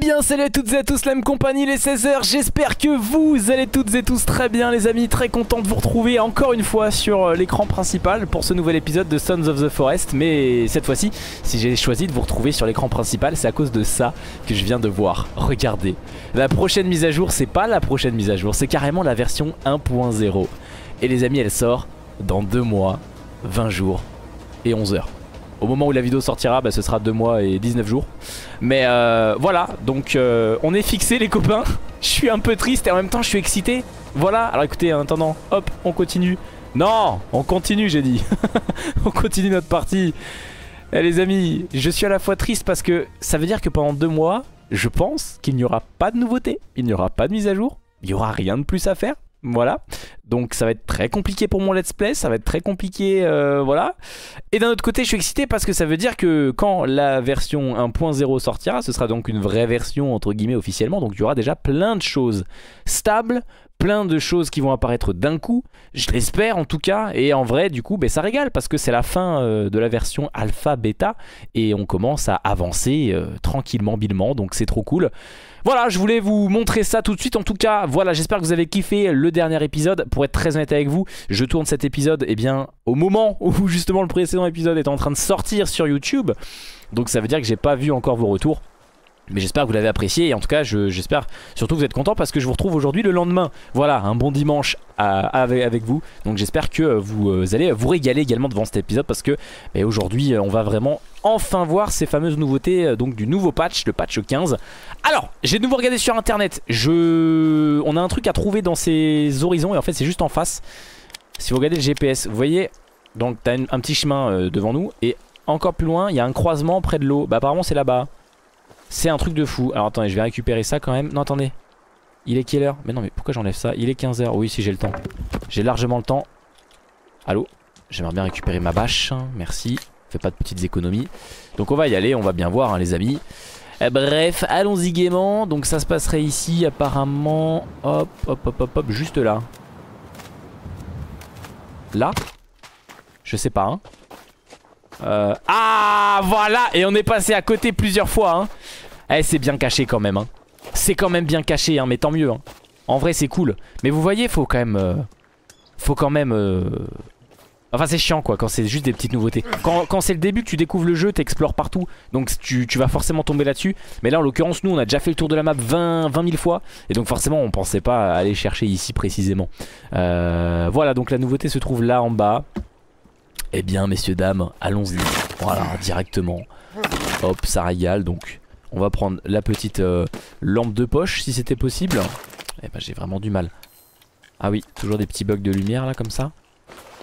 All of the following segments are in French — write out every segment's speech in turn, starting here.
bien salut à toutes et à tous la même compagnie les 16h J'espère que vous allez toutes et tous très bien les amis. Très content de vous retrouver encore une fois sur euh, l'écran principal Pour ce nouvel épisode de Sons of the Forest. Mais cette fois-ci si j'ai choisi de vous retrouver sur l'écran principal C'est à cause de ça que je viens de voir. Regardez. La prochaine mise à jour c'est pas la prochaine mise à jour C'est carrément la version 1.0 Et les amis elle sort dans 2 mois 20 jours et 11 heures au moment où la vidéo sortira, bah, ce sera 2 mois et 19 jours. Mais euh, voilà, donc euh, on est fixé les copains. je suis un peu triste et en même temps je suis excité. Voilà, alors écoutez, en attendant, hop, on continue. Non, on continue j'ai dit. on continue notre partie. Eh les amis, je suis à la fois triste parce que ça veut dire que pendant 2 mois, je pense qu'il n'y aura pas de nouveautés. Il n'y aura pas de mise à jour. Il n'y aura rien de plus à faire. Voilà, donc ça va être très compliqué pour mon let's play, ça va être très compliqué, euh, voilà. Et d'un autre côté, je suis excité parce que ça veut dire que quand la version 1.0 sortira, ce sera donc une vraie version entre guillemets officiellement, donc il y aura déjà plein de choses stables, plein de choses qui vont apparaître d'un coup, je l'espère en tout cas, et en vrai du coup ben, ça régale parce que c'est la fin euh, de la version alpha bêta et on commence à avancer euh, tranquillement, bilement, donc c'est trop cool. Voilà, je voulais vous montrer ça tout de suite. En tout cas, voilà, j'espère que vous avez kiffé le dernier épisode. Pour être très honnête avec vous, je tourne cet épisode eh bien, au moment où justement le précédent épisode est en train de sortir sur YouTube. Donc ça veut dire que j'ai pas vu encore vos retours. Mais j'espère que vous l'avez apprécié et en tout cas j'espère surtout que vous êtes content parce que je vous retrouve aujourd'hui le lendemain. Voilà, un bon dimanche avec, vous. Donc j'espère que vous euh, allez vous régaler également devant cet épisode parce que aujourd'hui euh, on va vraiment enfin voir ces fameuses nouveautés euh, donc du nouveau patch, le patch 15. Alors, j'ai de nouveau regardé sur internet. Je... On a un truc à trouver dans ces horizons et en fait c'est juste en face. Si vous regardez le GPS, vous voyez, donc t'as un petit chemin devant nous et encore plus loin il y a un croisement près de l'eau. Bah apparemment c'est là-bas. C'est un truc de fou. Alors attendez, je vais récupérer ça quand même. Non, attendez. Il est quelle heure? Mais non, mais pourquoi j'enlève ça? Il est 15h. Oui, si j'ai le temps. J'ai largement le temps. Allô? J'aimerais bien récupérer ma bâche. Merci. Fais pas de petites économies. Donc on va y aller, on va bien voir, hein, les amis. Eh, bref, allons-y gaiement. Donc ça se passerait ici, apparemment. Hop, hop, hop, hop, hop, juste là. Là? Je sais pas, hein. Euh... Ah, voilà Et on est passé à côté plusieurs fois, hein. Eh, c'est bien caché quand même. Hein. C'est quand même bien caché, hein, mais tant mieux. Hein. En vrai, c'est cool. Mais vous voyez, faut quand même... Euh, faut quand même... Euh, enfin, c'est chiant, quoi, quand c'est juste des petites nouveautés. Quand, c'est le début tu découvres le jeu, t'explores partout. Donc, tu, vas forcément tomber là-dessus. Mais là, en l'occurrence, nous, on a déjà fait le tour de la map 20, 20 000 fois. Et donc, forcément, on pensait pas aller chercher ici précisément. Euh, voilà, donc la nouveauté se trouve là en bas. Eh bien, messieurs, dames, allons-y. Voilà, directement. Hop, ça régale, donc... On va prendre la petite euh, lampe de poche si c'était possible. Eh ben j'ai vraiment du mal. Ah oui, toujours des petits bugs de lumière là comme ça.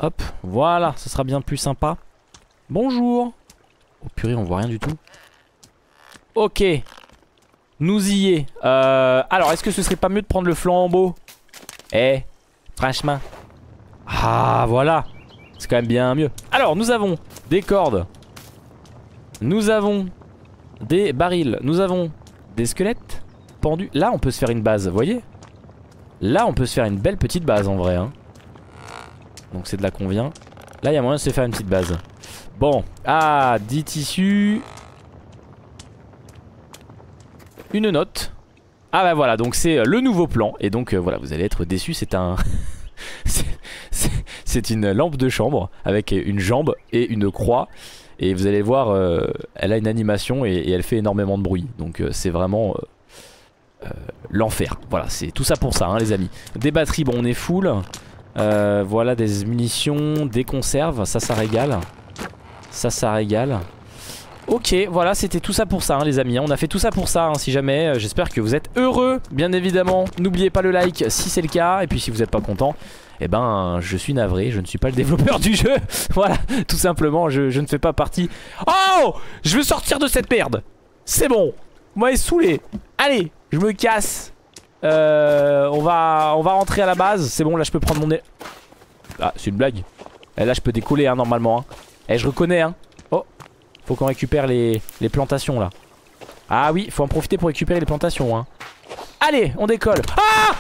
Hop, voilà, ce sera bien plus sympa. Bonjour. Oh purée, on voit rien du tout. Ok. Nous y est. Euh, alors, est-ce que ce serait pas mieux de prendre le flambeau Eh, franchement. Ah, voilà. C'est quand même bien mieux. Alors, nous avons des cordes. Nous avons des barils. Nous avons des squelettes pendus. Là, on peut se faire une base, voyez Là, on peut se faire une belle petite base en vrai. Hein. Donc c'est de là qu'on vient. Là, il y a moyen de se faire une petite base. Bon. Ah, 10 tissus. Une note. Ah bah voilà, donc c'est euh, le nouveau plan. Et donc euh, voilà, vous allez être déçus. C'est un... c'est une lampe de chambre avec une jambe et une croix. Et vous allez voir, euh, elle a une animation et, elle fait énormément de bruit. Donc euh, c'est vraiment euh, l'enfer. Voilà, c'est tout ça pour ça, hein, les amis. Des batteries, bon, on est full. voilà, des munitions, des conserves, ça, ça régale. Ça, ça régale. Ok, voilà, c'était tout ça pour ça, hein, les amis. On a fait tout ça pour ça, hein, si jamais. J'espère que vous êtes heureux, bien évidemment. N'oubliez pas le like si c'est le cas. Et puis si vous n'êtes pas content, eh ben je suis navré, je ne suis pas le développeur du jeu. voilà, tout simplement, je, ne fais pas partie. Oh Je veux sortir de cette merde. C'est bon. Vous m'avez saoulé. Allez, je me casse. Euh, on, va, on va rentrer à la base. C'est bon, là je peux prendre mon. Ah, c'est une blague. Eh, là je peux décoller hein, normalement. Hein. Eh, je reconnais. Hein. Oh, faut qu'on récupère les, les plantations là. Ah oui, faut en profiter pour récupérer les plantations. Hein. Allez, on décolle. Ah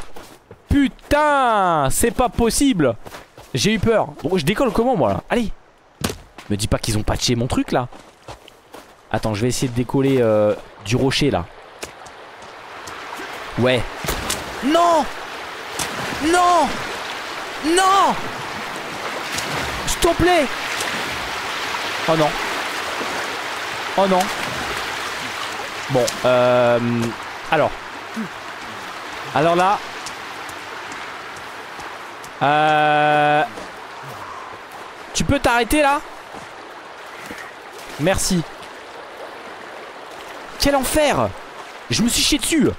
Putain C'est pas possible. J'ai eu peur. Bon je décolle comment moi là Allez. Me dis pas qu'ils ont patché mon truc là. Attends je vais essayer de décoller euh, du rocher là. Ouais. Non! Non! Non! S'il te plaît! Oh non. Oh non. Bon, euh... Alors. Alors là... Euh... Tu peux t'arrêter là? Merci. Quel enfer! Je me suis chié dessus.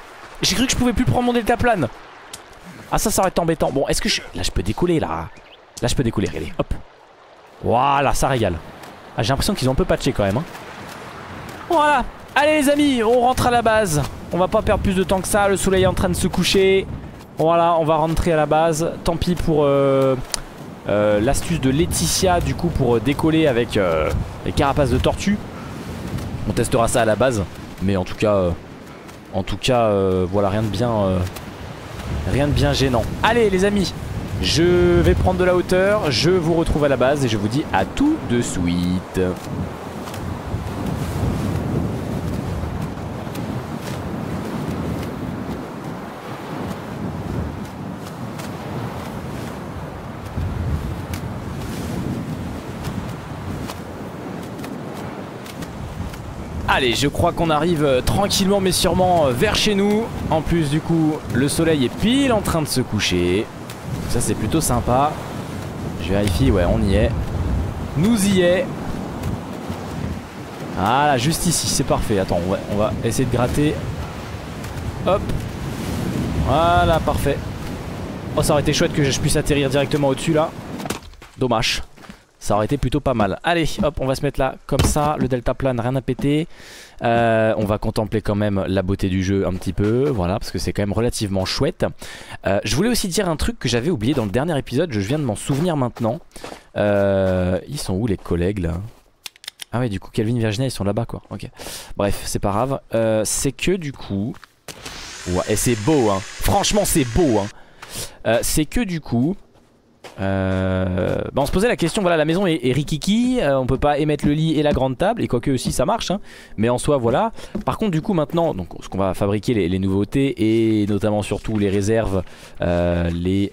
J'ai cru que je pouvais plus prendre mon deltaplane Ah ça ça aurait été embêtant. Bon est-ce que je... Là je peux décoller là. Là je peux décoller. Regardez hop. Voilà ça régale. Ah, J'ai l'impression qu'ils ont un peu patché quand même hein. Voilà. Allez les amis on rentre à la base. On va pas perdre plus de temps que ça. Le soleil est en train de se coucher Voilà on va rentrer à la base Tant pis pour euh, euh, l'astuce de Laetitia du coup pour décoller avec euh, les carapaces de tortue On testera ça à la base mais en tout cas, euh, en tout cas, euh, voilà, rien de bien, euh, rien de bien gênant. Allez, les amis, je vais prendre de la hauteur. Je vous retrouve à la base et je vous dis à tout de suite. Allez, je crois qu'on arrive euh, tranquillement mais sûrement euh, vers chez nous. En plus, du coup, le soleil est pile en train de se coucher. Ça, c'est plutôt sympa. Je vérifie, ouais, on y est. Nous y est. Voilà, juste ici, c'est parfait. Attends, ouais, on va essayer de gratter. Hop. Voilà, parfait. Oh, ça aurait été chouette que je puisse atterrir directement au-dessus là. Dommage. Ça aurait été plutôt pas mal. Allez, hop, on va se mettre là comme ça. Le delta plane, rien à péter. Euh, on va contempler quand même la beauté du jeu un petit peu. Voilà, parce que c'est quand même relativement chouette. Euh, je voulais aussi dire un truc que j'avais oublié dans le dernier épisode. Je viens de m'en souvenir maintenant. Euh, ils sont où les collègues là? Ah ouais, du coup, Calvin Virginia, ils sont là-bas quoi. Ok. Bref, c'est pas grave. c'est que du coup... Et c'est beau, hein. Franchement, c'est beau, hein. c'est que du coup... Euh, bah on se posait la question, voilà la maison est, rikiki, euh, on peut pas émettre le lit et la grande table, et quoique aussi ça marche, hein, mais en soi voilà. Par contre du coup maintenant, donc ce qu'on va fabriquer les, nouveautés et notamment surtout les réserves, euh, les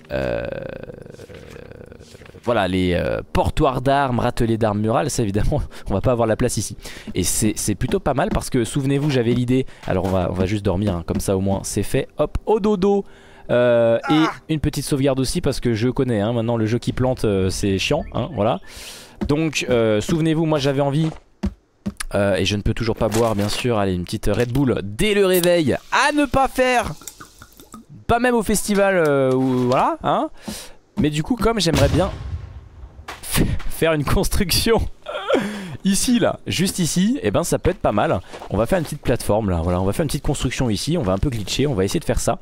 voilà les portoirs d'armes, râtelets d'armes murales, ça évidemment on va pas avoir la place ici. Et c'est plutôt pas mal parce que souvenez-vous j'avais l'idée, alors on va, on va juste dormir hein, comme ça au moins c'est fait, hop au dodo euh, et ah. une petite sauvegarde aussi parce que je connais hein, maintenant le jeu qui plante euh, c'est chiant hein, voilà. Donc euh, souvenez-vous moi j'avais envie et je ne peux toujours pas boire bien sûr. Allez une petite Red Bull dès le réveil à ne pas faire. Pas même au festival ou voilà hein. Mais du coup comme j'aimerais bien faire une construction ici là, juste ici, et eh ben ça peut être pas mal. On va faire une petite plateforme là, voilà, on va faire une petite construction ici, on va un peu glitcher, on va essayer de faire ça.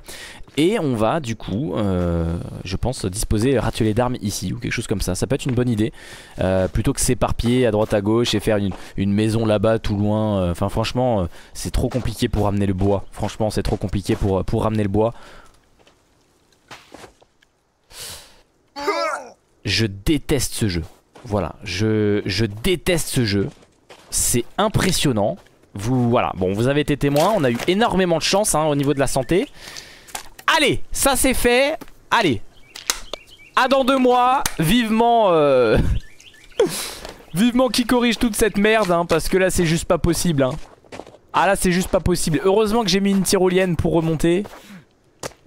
Et on va du coup, euh, je pense, disposer ratuler d'armes ici ou quelque chose comme ça. Ça peut être une bonne idée. Euh, plutôt que s'éparpiller à droite à gauche et faire une, maison là-bas tout loin. Euh, enfin franchement, c'est trop compliqué pour ramener le bois. Franchement, c'est trop compliqué pour, ramener le bois. Je déteste ce jeu. Voilà, je, je déteste ce jeu. C'est impressionnant. Vous, voilà, bon, vous avez été témoin. On a eu énormément de chance hein, au niveau de la santé. Allez, ça c'est fait. Allez. À dans deux mois. Vivement... Euh... Vivement qui corrige toute cette merde, hein, parce que là c'est juste pas possible. Hein. Ah là c'est juste pas possible. Heureusement que j'ai mis une tyrolienne pour remonter.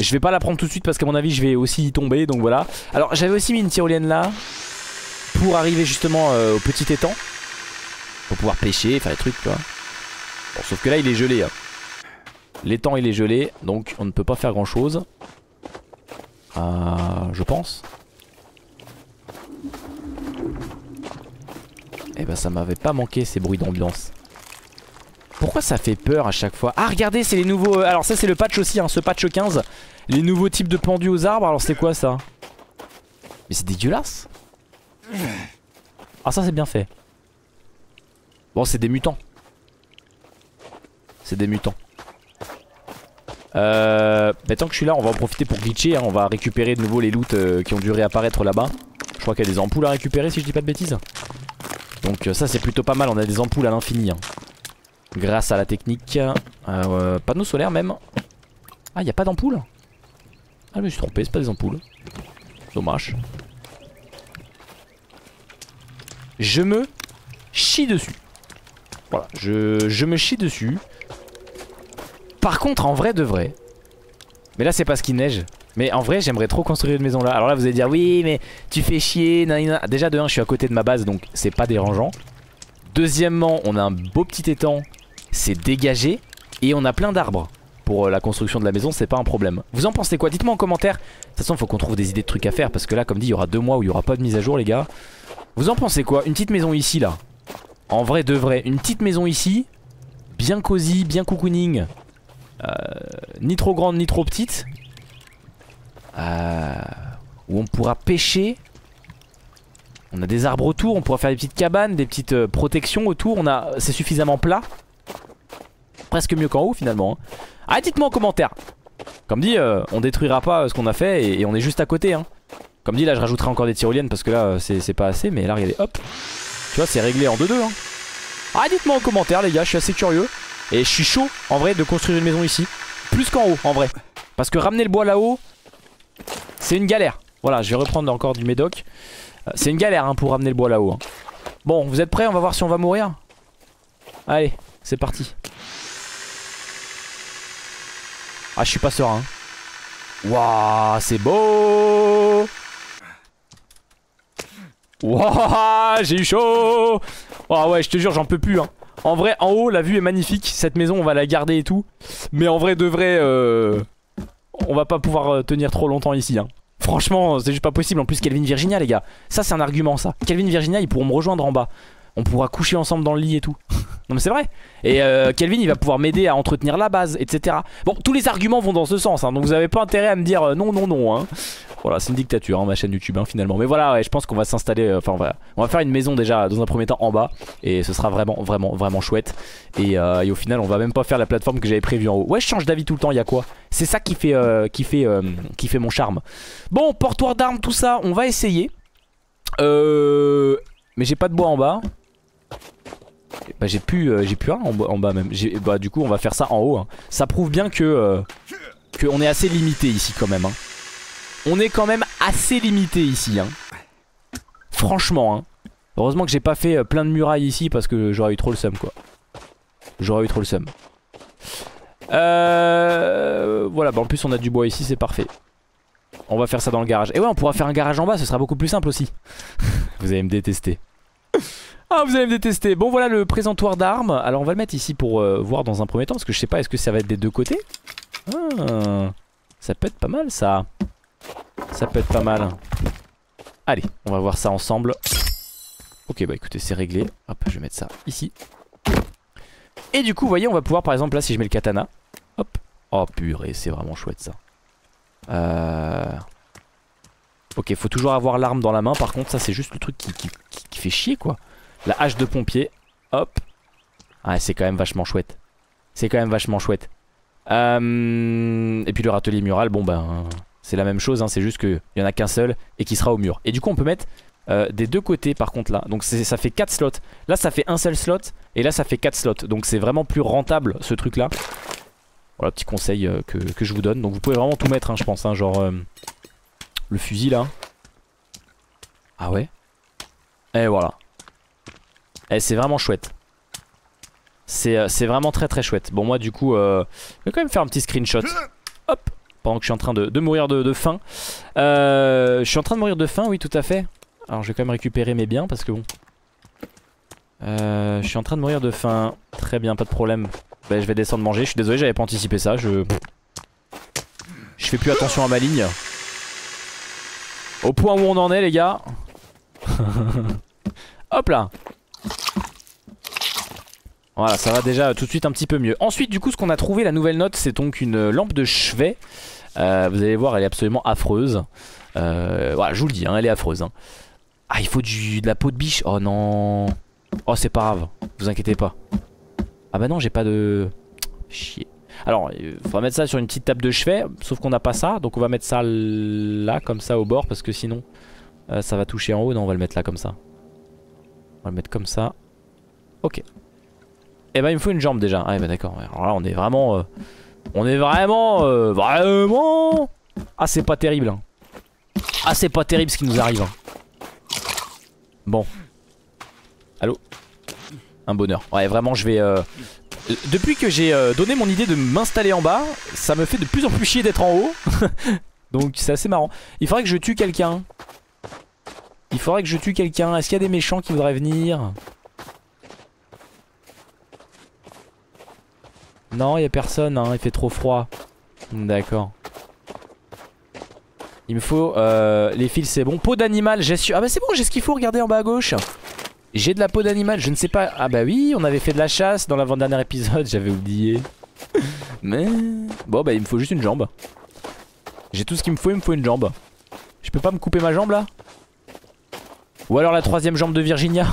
Je vais pas la prendre tout de suite parce qu'à mon avis je vais aussi y tomber, donc voilà. Alors j'avais aussi mis une tyrolienne là pour arriver justement euh, au petit étang. Pour pouvoir pêcher, faire des trucs, tu vois. Bon, sauf que là, il est gelé. Hein. L'étang, il est gelé, donc on ne peut pas faire grand chose. Euh, je pense. Eh ben, ça m'avait pas manqué ces bruits d'ambiance. Pourquoi ça fait peur à chaque fois? Ah, regardez, c'est les nouveaux... Euh, alors ça, c'est le patch aussi, hein, ce patch 15. Les nouveaux types de pendus aux arbres. Alors, c'est quoi ça? Mais c'est dégueulasse ah ça c'est bien fait Bon c'est des mutants C'est des mutants euh, tant que je suis là on va en profiter pour glitcher hein. On va récupérer de nouveau les loots euh, qui ont dû réapparaître là-bas Je crois qu'il y a des ampoules à récupérer si je dis pas de bêtises Donc euh, ça c'est plutôt pas mal On a des ampoules à l'infini hein. Grâce à la technique euh, Panneau solaire même Ah, y a pas d'ampoule Ah, je me suis trompé, c'est pas des ampoules. Dommage. Je me chie dessus. Voilà, je, je me chie dessus. Par contre, en vrai de vrai. Mais là, c'est parce qu'il neige. Mais en vrai, j'aimerais trop construire une maison là. Alors là, vous allez dire, oui, mais tu fais chier. Déjà, de un, je suis à côté de ma base, donc c'est pas dérangeant. Deuxièmement, on a un beau petit étang. C'est dégagé. Et on a plein d'arbres. Pour euh, la construction de la maison, c'est pas un problème. Vous en pensez quoi? Dites-moi en commentaire. De toute façon, faut qu'on trouve des idées de trucs à faire. Parce que là, comme dit, il y aura deux mois où il y aura pas de mise à jour, les gars. Vous en pensez quoi? Une petite maison ici, là. En vrai, de vrai. Une petite maison ici. Bien cosy, bien cocooning. Euh, ni trop grande, ni trop petite. Euh, où on pourra pêcher. On a des arbres autour, on pourra faire des petites cabanes, des petites euh, protections autour. On a, c'est suffisamment plat. Presque mieux qu'en haut finalement. Hein. Ah, dites-moi en commentaire. Comme dit, on détruira pas ce qu'on a fait et, on est juste à côté. Hein. Comme dit, là je rajouterai encore des tyroliennes parce que là c'est pas assez. Mais là regardez, hop. Tu vois, c'est réglé en 2-2. Hein. Ah, dites-moi en commentaire les gars, je suis assez curieux. Et je suis chaud en vrai de construire une maison ici. Plus qu'en haut en vrai. Parce que ramener le bois là-haut, c'est une galère. Voilà, je vais reprendre encore du médoc. Euh, c'est une galère hein, pour ramener le bois là-haut. Hein. Bon, vous êtes prêts? On va voir si on va mourir. Allez, c'est parti. Ah, je suis pas serein. Waouh, c'est beau Waouh, j'ai eu chaud Waouh, ouais, je te jure, j'en peux plus. Hein. En vrai, en haut, la vue est magnifique. Cette maison, on va la garder et tout. Mais en vrai, de vrai, euh, on va pas pouvoir euh, tenir trop longtemps ici. Hein. Franchement, c'est juste pas possible. En plus, Kelvin Virginia, les gars. Ça, c'est un argument, ça. Kelvin Virginia, ils pourront me rejoindre en bas. On pourra coucher ensemble dans le lit et tout. non, mais c'est vrai. Et euh, Kelvin, il va pouvoir m'aider à entretenir la base, etc. Bon, tous les arguments vont dans ce sens. Hein, donc, vous avez pas intérêt à me dire euh, non, non, non. Hein. Voilà, c'est une dictature, hein, ma chaîne YouTube, hein, finalement. Mais voilà, je pense qu'on va s'installer. Enfin, on, va, faire une maison déjà dans un premier temps en bas. Et ce sera vraiment, vraiment, vraiment chouette. Et, et au final, on va même pas faire la plateforme que j'avais prévue en haut. Ouais, je change d'avis tout le temps. Il y a quoi? C'est ça qui fait, euh, qui, fait, euh, mon charme. Bon, portoir d'armes, tout ça, on va essayer. Euh, mais j'ai pas de bois en bas. Bah j'ai plus, j'ai plus un en, bas même. Bah du coup on va faire ça en haut. Hein. Ça prouve bien que, est assez limité ici quand même. On est quand même assez limité ici. Hein. Franchement. Hein. Heureusement que j'ai pas fait plein de murailles ici parce que j'aurais eu trop le seum quoi. J'aurais eu trop le seum. Euh, voilà, bah en plus on a du bois ici, c'est parfait. On va faire ça dans le garage. Et ouais, on pourra faire un garage en bas, ce sera beaucoup plus simple aussi. vous allez me détester. Ah, vous allez me détester. Bon, voilà le présentoir d'armes. Alors, on va le mettre ici pour euh, voir dans un premier temps. Parce que je sais pas, est-ce que ça va être des deux côtés? Ah, Ça peut être pas mal, ça. Ça peut être pas mal. Allez, on va voir ça ensemble. Ok, bah écoutez, c'est réglé. Hop, je vais mettre ça ici. Et du coup, vous voyez, on va pouvoir, par exemple, là, si je mets le katana. Hop. Oh purée, c'est vraiment chouette ça. Euh... Ok, faut toujours avoir l'arme dans la main. Par contre, ça, c'est juste le truc qui, qui, fait chier, quoi. La hache de pompier. Hop. Ah, c'est quand même vachement chouette. C'est quand même vachement chouette. Euh... Et puis le râtelier mural, bon ben... C'est la même chose, hein, c'est juste qu'il y en a qu'un seul et qui sera au mur. Et du coup, on peut mettre euh, des deux côtés par contre là. Donc ça fait 4 slots. Là ça fait un seul slot et là ça fait 4 slots. Donc c'est vraiment plus rentable ce truc là. Voilà petit conseil euh, que, je vous donne. Donc vous pouvez vraiment tout mettre hein, je pense. Hein, genre euh, le fusil là. Ah ouais? Et voilà. Et c'est vraiment chouette. C'est vraiment très très chouette. Bon moi du coup je vais quand même faire un petit screenshot. Pendant que je suis en train de, mourir de, faim. je suis en train de mourir de faim, oui tout à fait. Alors je vais quand même récupérer mes biens parce que bon. Euh, je suis en train de mourir de faim. Très bien, pas de problème. Bah, je vais descendre manger. Je suis désolé, j'avais pas anticipé ça. Je. Je fais plus attention à ma ligne. Au point où on en est, les gars. Hop là. Voilà, ça va déjà tout de suite un petit peu mieux. Ensuite, du coup, ce qu'on a trouvé, la nouvelle note, c'est donc une lampe de chevet. Euh, vous allez voir, elle est absolument affreuse. Euh, voilà, je vous le dis, hein, elle est affreuse. Hein. Ah, il faut du, de la peau de biche. Oh non. Oh, c'est pas grave. Vous inquiétez pas. Ah bah non, j'ai pas de... Chier. Alors, il faudra mettre ça sur une petite table de chevet. Sauf qu'on n'a pas ça. Donc on va mettre ça là, comme ça, au bord. Parce que sinon, euh, ça va toucher en haut. Non, on va le mettre là, comme ça. On va le mettre comme ça. Ok. Et eh bah il me faut une jambe déjà. Ah bah d'accord. Alors là, on est vraiment... Euh, On est vraiment... euh, vraiment... Ah c'est pas terrible. hein. Ah c'est pas terrible ce qui nous arrive. hein. Bon. Allô? Un bonheur. Ouais vraiment je vais... euh, Depuis que j'ai euh, donné mon idée de m'installer en bas, ça me fait de plus en plus chier d'être en haut. Donc c'est assez marrant. Il faudrait que je tue quelqu'un. Il faudrait que je tue quelqu'un. Est-ce qu'il y a des méchants qui voudraient venir? Non, il a personne, hein. il fait trop froid. D'accord. Il me faut euh, les fils, c'est bon. Peau d'animal, j'ai su. Ah bah c'est bon, j'ai ce qu'il faut, regardez en bas à gauche. J'ai de la peau d'animal, je ne sais pas. Ah bah oui, on avait fait de la chasse dans l'avant-dernier épisode, j'avais oublié. Mais. Bon bah il me faut juste une jambe. J'ai tout ce qu'il me faut, il me faut une jambe. Je peux pas me couper ma jambe là? Ou alors la troisième jambe de Virginia?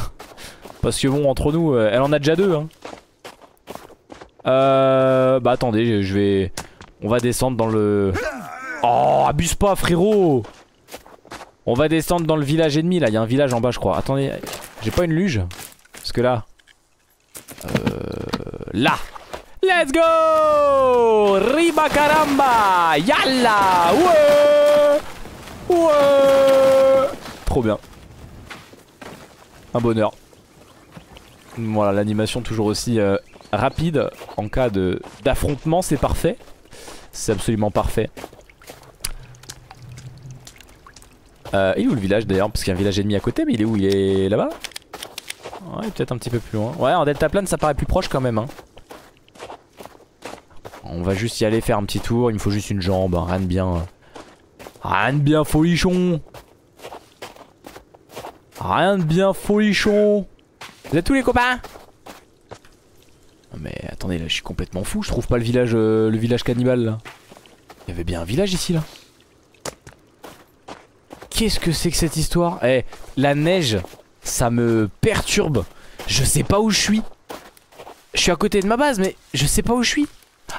Parce que bon, entre nous, euh, elle en a déjà deux. Hein. Euh, bah attendez, je- vais... On va descendre dans le... Oh, abuse pas frérot. On va descendre dans le village ennemi là, il y a un village en bas je crois. Attendez, j'ai pas une luge? Parce que là... Euh... Là. Let's go! Riba caramba Yalla! Ouais! Ouais! Trop bien. Un bonheur. Voilà, l'animation toujours aussi euh, rapide en cas d'affrontement, c'est parfait. C'est absolument parfait. Euh, il est où le village d'ailleurs? Parce qu'il y a un village ennemi à côté, mais il est où? Il est là-bas? Ouais, peut-être un petit peu plus loin. Ouais, en delta plane, ça paraît plus proche quand même. Hein. On va juste y aller faire un petit tour. Il me faut juste une jambe, hein, rien de bien. Rien de bien folichon. Rien de bien folichon. Vous êtes tous les copains? Attendez, là je suis complètement fou. Je trouve pas le village, euh, le village cannibale là. Il y avait bien un village ici là. Qu'est-ce que c'est que cette histoire? Eh, la neige, ça me perturbe. Je sais pas où je suis. Je suis à côté de ma base, mais je sais pas où je suis.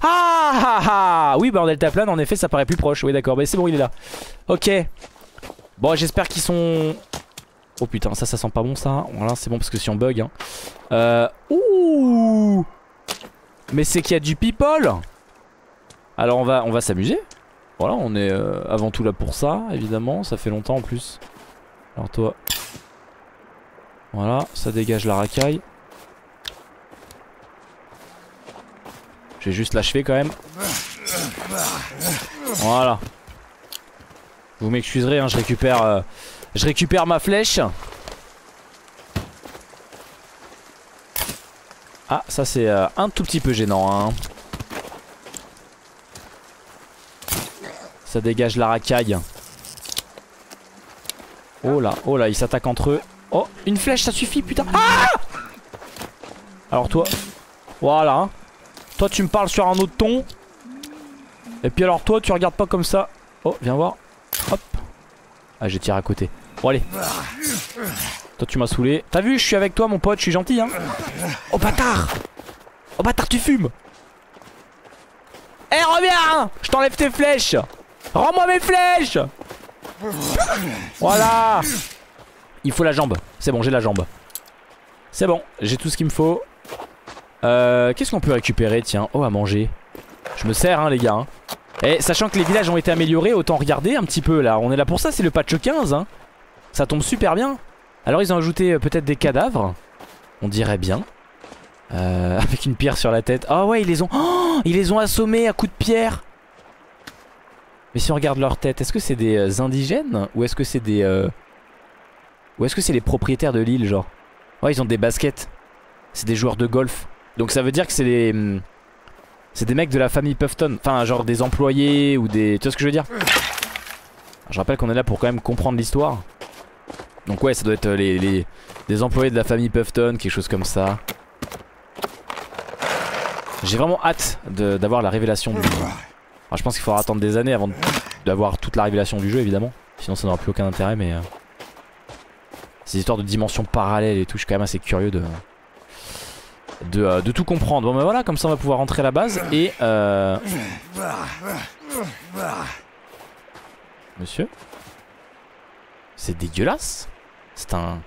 Ah ah ah Oui, bah en delta plane, en effet, ça paraît plus proche. Oui, d'accord, bah c'est bon, il est là. Ok. Bon, j'espère qu'ils sont... Oh putain, ça, ça sent pas bon ça. Voilà, c'est bon parce que si on bug. Hein. Euh... Ouh Mais c'est qu'il y a du people Alors on va, on va s'amuser. Voilà, on est euh, avant tout là pour ça, évidemment. Ça fait longtemps en plus. Alors toi... Voilà, ça dégage la racaille. Je vais juste l'achever quand même. Voilà. Vous m'excuserez, hein, je récupère, euh, je récupère ma flèche. Ah, ça c'est euh, un tout petit peu gênant. Hein. Ça dégage la racaille. Oh là, oh là, ils s'attaquent entre eux. Oh, une flèche, ça suffit, putain. Ah Alors toi, voilà. hein. Toi, tu me parles sur un autre ton. Et puis alors toi, tu regardes pas comme ça. Oh, viens voir. Hop. Ah, j'ai tiré à côté. Bon, allez. Toi, tu m'as saoulé. T'as vu, je suis avec toi, mon pote, je suis gentil, hein. Oh, bâtard Oh, bâtard, tu fumes Eh, reviens Je t'enlève tes flèches Rends-moi mes flèches Voilà Il faut la jambe. C'est bon, j'ai la jambe. C'est bon, j'ai tout ce qu'il me faut. Euh, Qu'est-ce qu'on peut récupérer Tiens, oh à manger. Je me sers hein les gars. hein. Et sachant que les villages ont été améliorés, autant regarder un petit peu là. On est là pour ça, c'est le patch 15. Hein. Ça tombe super bien. Alors ils ont ajouté euh, peut-être des cadavres. On dirait bien. Euh, avec une pierre sur la tête. Ah ouais, ils les ont... Oh, ils les ont assommés à coups de pierre. Mais si on regarde leur tête, est-ce que c'est des euh, indigènes Ou est-ce que c'est des... Ou est-ce que c'est les propriétaires de l'île genre? Ouais, ils ont des baskets. C'est des joueurs de golf. Donc ça veut dire que c'est des... hum, C'est des mecs de la famille Puffton. Enfin, genre des employés ou des... Tu vois ce que je veux dire? Je rappelle qu'on est là pour quand même comprendre l'histoire. Donc ouais, ça doit être euh, les, des employés de la famille Puffton, quelque chose comme ça. J'ai vraiment hâte d'avoir la révélation du... Alors, je pense qu'il faudra attendre des années avant d'avoir toute la révélation du jeu évidemment. Sinon ça n'aura plus aucun intérêt mais... euh, Ces histoires de dimensions parallèles et tout, je suis quand même assez curieux de... De, euh, de tout comprendre. Bon bah voilà, comme ça on va pouvoir rentrer à la base et... Euh... Monsieur? C'est dégueulasse C'est un...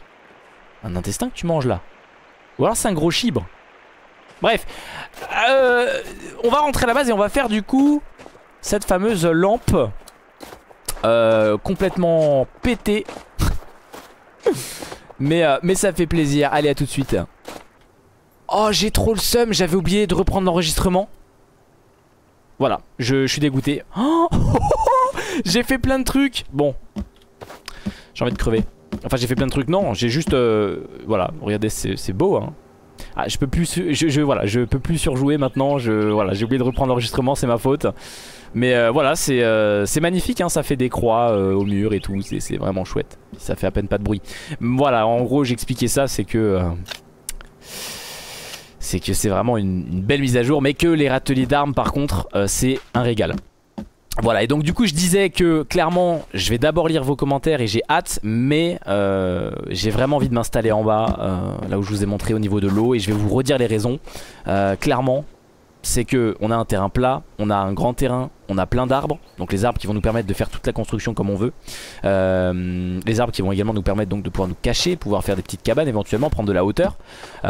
Un intestin que tu manges là. Ou alors c'est un gros chibre. Bref. Euh, on va rentrer à la base et on va faire du coup cette fameuse lampe euh, complètement pétée. mais, euh, mais ça fait plaisir. Allez, à tout de suite. Oh, j'ai trop le seum. J'avais oublié de reprendre l'enregistrement. Voilà, je, suis dégoûté. j'ai fait plein de trucs. Bon, j'ai envie de crever. Enfin, j'ai fait plein de trucs. Non, j'ai juste... Euh, voilà, regardez, c'est beau, hein. Ah, je peux plus, je, voilà, je peux plus surjouer maintenant. Je, voilà, j'ai oublié de reprendre l'enregistrement, c'est ma faute. Mais euh, voilà, c'est euh, magnifique, hein, ça fait des croix au mur et tout, c'est vraiment chouette. Ça fait à peine pas de bruit. Voilà, en gros, j'expliquais ça, c'est que c'est que c'est vraiment une, une, belle mise à jour, mais que les râteliers d'armes, par contre, c'est un régal. Voilà et donc du coup je disais que clairement je vais d'abord lire vos commentaires et j'ai hâte mais euh, j'ai vraiment envie de m'installer en bas euh, là où je vous ai montré au niveau de l'eau et je vais vous redire les raisons euh, clairement c'est que on a un terrain plat, on a un grand terrain, on a plein d'arbres, donc les arbres qui vont nous permettre de faire toute la construction comme on veut. les arbres qui vont également nous permettre donc de pouvoir nous cacher, pouvoir faire des petites cabanes, éventuellement prendre de la hauteur.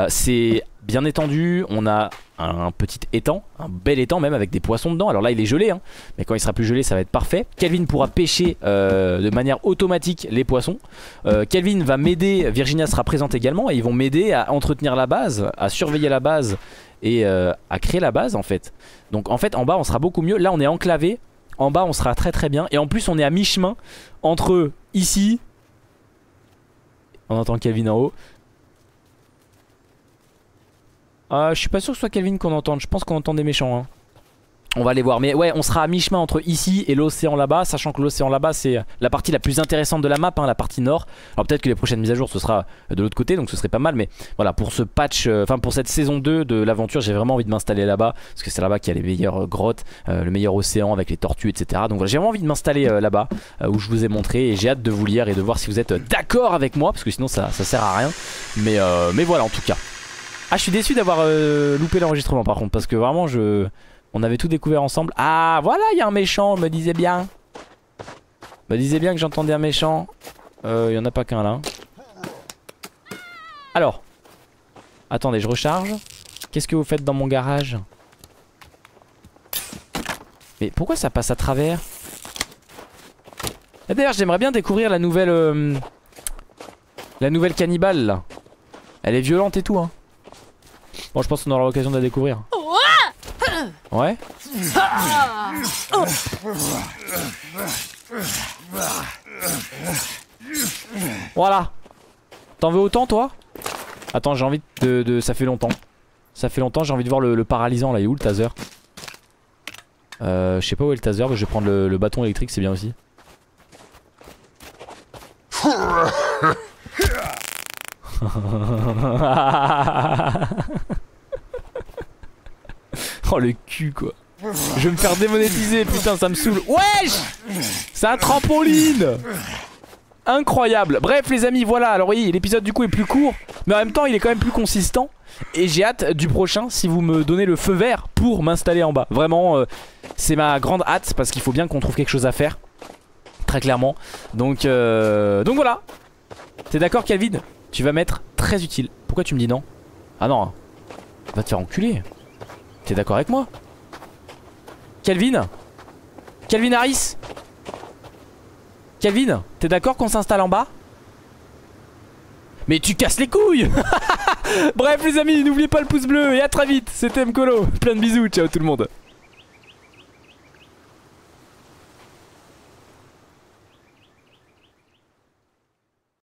c'est bien étendu, on a un petit étang, un bel étang même avec des poissons dedans. Alors là il est gelé, hein, mais quand il sera plus gelé ça va être parfait. Kelvin pourra pêcher euh, de manière automatique les poissons. Euh, Kelvin va m'aider, Virginia sera présente également et ils vont m'aider à entretenir la base, à surveiller la base et euh, à créer la base en fait. Donc en fait en bas on sera beaucoup mieux. Là on est enclavé, en bas on sera très très bien. Et en plus on est à mi-chemin entre ici, on entend Kelvin en haut, euh, je suis pas sûr que ce soit Kelvin qu'on entende. Je pense qu'on entend des méchants. Hein. On va aller voir. Mais ouais, on sera à mi-chemin entre ici et l'océan là-bas. Sachant que l'océan là-bas, c'est la partie la plus intéressante de la map, hein, la partie nord. Alors peut-être que les prochaines mises à jour, ce sera de l'autre côté. Donc ce serait pas mal. Mais voilà, pour ce patch, euh, enfin pour cette saison 2 de l'aventure, j'ai vraiment envie de m'installer là-bas. Parce que c'est là-bas qu'il y a les meilleures euh, grottes, le meilleur océan avec les tortues, etc. Donc voilà, j'ai vraiment envie de m'installer là-bas. où je vous ai montré. Et j'ai hâte de vous lire et de voir si vous êtes d'accord avec moi. Parce que sinon, ça, ça sert à rien. Mais, mais voilà, en tout cas. Ah je suis déçu d'avoir euh, loupé l'enregistrement par contre parce que vraiment je... On avait tout découvert ensemble. Ah voilà il y a un méchant, me disait bien. Me disait bien que j'entendais un méchant. Euh, il y en a pas qu'un là. Alors. Attendez je recharge. Qu'est-ce que vous faites dans mon garage? Mais pourquoi ça passe à travers? D'ailleurs j'aimerais bien découvrir la nouvelle... Euh, la nouvelle cannibale là. Elle est violente et tout hein. Bon, je pense qu'on aura l'occasion de la découvrir. Ouais. Voilà. T'en veux autant toi? Attends j'ai envie de, Ça fait longtemps. Ça fait longtemps j'ai envie de voir le, paralysant là. Il est où le taser? Euh, Je sais pas où est le taser mais je vais prendre le bâton électrique c'est bien aussi oh le cul quoi. Je vais me faire démonétiser, putain, ça me saoule. Wesh C'est un trampoline Incroyable Bref les amis, voilà, alors oui, l'épisode du coup est plus court, mais en même temps il est quand même plus consistant. Et j'ai hâte du prochain si vous me donnez le feu vert pour m'installer en bas. Vraiment, euh, c'est ma grande hâte parce qu'il faut bien qu'on trouve quelque chose à faire. Très clairement. Donc, euh, donc voilà. T'es d'accord Calvin? Tu vas mettre très utile. Pourquoi tu me dis non? Ah non. Va te faire enculer. T'es d'accord avec moi? Calvin? Calvin Harris? Calvin T'es d'accord qu'on s'installe en bas? Mais tu casses les couilles Bref les amis, n'oubliez pas le pouce bleu et à très vite. C'était Mkolo, plein de bisous, ciao tout le monde